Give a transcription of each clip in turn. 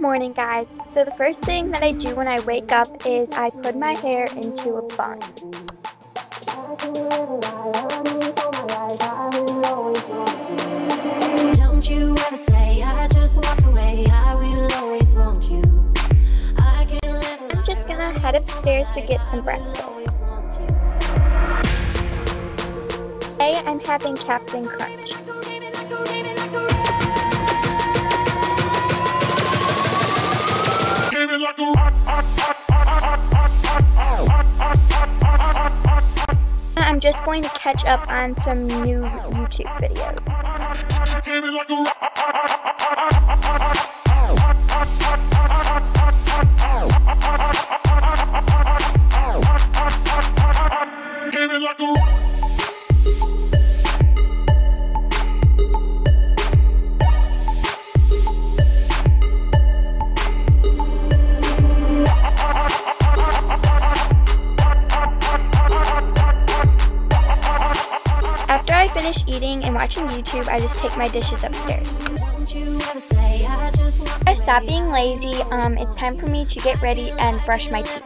Good morning, guys. So, the first thing that I do when I wake up is I put my hair into a bun. Don't you ever say I just walked away. I will always want you. I can I'm just gonna head upstairs to get some breakfast. Today, I'm having Captain Crunch. I'm just going to catch up on some new YouTube videos. Finish eating and watching YouTube, I just take my dishes upstairs. I stop being lazy. Um, it's time for me to get ready and brush my teeth.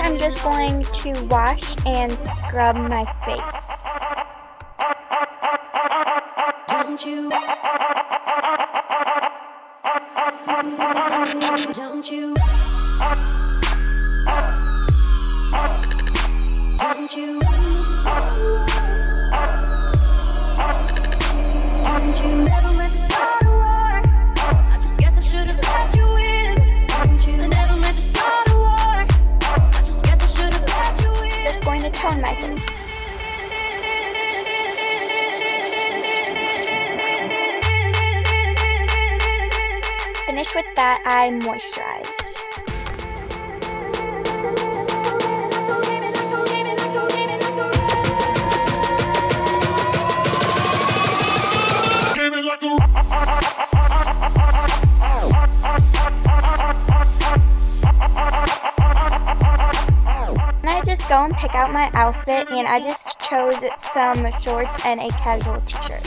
I'm just going to wash and scrub my face. Don't you? Don't you? Don't you? Never meant to start a war? I just guess I should have let you in. I never meant to start a war. I just guess I should have let you in. Just going to tone my. Finish with that, I moisturize. And I just go and pick out my outfit, and I just chose some shorts and a casual t-shirt.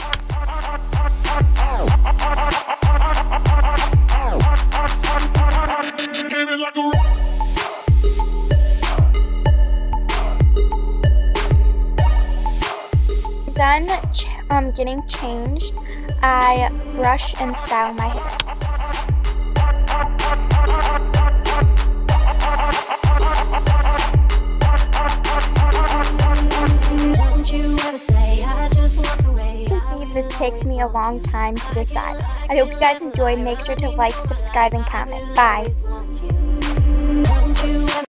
Done ch- um, getting changed, I brush and style my hair. Don't you ever say I just walked away. You can see this takes me a long time to decide. I hope you guys enjoyed. Make sure to like, subscribe, and comment. Bye. Don't you